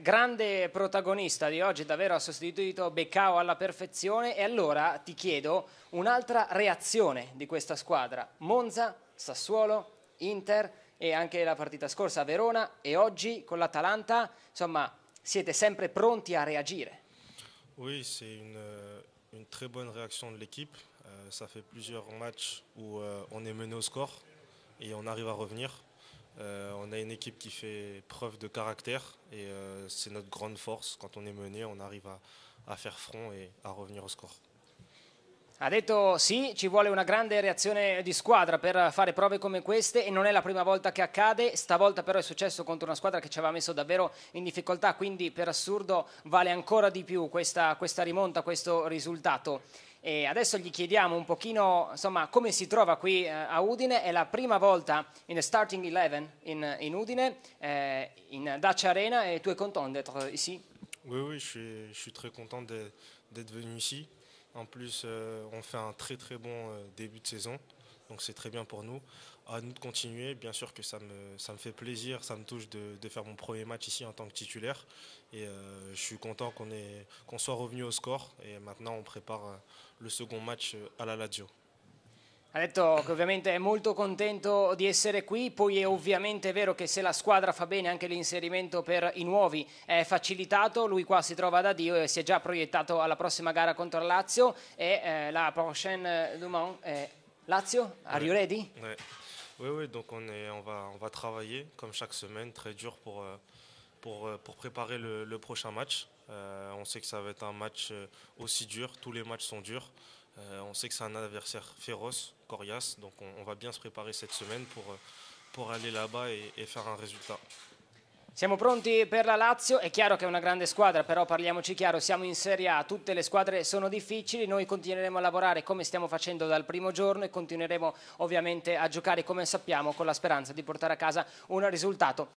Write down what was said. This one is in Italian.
grande protagonista di oggi, davvero ha sostituito Beccao alla perfezione e allora ti chiedo un'altra reazione di questa squadra. Monza, Sassuolo, Inter e anche la partita scorsa a Verona e oggi con l'Atalanta, insomma siete sempre pronti a reagire. Oui, c'est une, une, très bonne réaction de l'équipe. Euh, ça fait plusieurs matchs où euh, on est mené au score et on arrive à revenir. Euh, on a une équipe qui fait preuve de caractère et euh, c'est notre grande force. Quand on est mené, on arrive à, à, faire front et a revenir au score. Ha detto sì, ci vuole una grande reazione di squadra per fare prove come queste e non è la prima volta che accade, stavolta però è successo contro una squadra che ci aveva messo davvero in difficoltà, quindi per assurdo vale ancora di più questa, questa rimonta, questo risultato. E adesso gli chiediamo un pochino insomma, come si trova qui eh, a Udine, è la prima volta in starting 11 in, in Udine, eh, in Dacia Arena e tu es content d'être ici Oui, oui, je suis, je suis très content d'être venu ici. En plus, euh, on fait un très très bon euh, début de saison, donc c'est très bien pour nous. À nous de continuer, bien sûr que ça me, fait plaisir, ça me touche de, faire mon premier match ici en tant que titulaire. Et euh, je suis content qu'on qu soit revenu au score et maintenant on prépare le second match euh, alla Lazio. Ha detto che ovviamente è molto contento di essere qui, poi è ovviamente vero che se la squadra fa bene anche l'inserimento per i nuovi è facilitato, lui qua si trova da Dio e si è già proiettato alla prossima gara contro il Lazio e eh, la prochaine demain è Lazio, are you ready? Ouais. Oui, oui, donc on, est, on, va, on va travailler comme chaque semaine, très dur pour, euh, pour, euh, pour préparer le, le prochain match. Euh, on sait que ça va être un match aussi dur, tous les matchs sont durs. Euh, on sait que c'est un adversaire féroce, coriace, donc on, on, va bien se préparer cette semaine pour, pour aller là-bas et, et faire un résultat. Siamo pronti per la Lazio, è chiaro che è una grande squadra, però parliamoci chiaro, siamo in Serie A, tutte le squadre sono difficili, noi continueremo a lavorare come stiamo facendo dal primo giorno e continueremo ovviamente a giocare come sappiamo con la speranza di portare a casa un risultato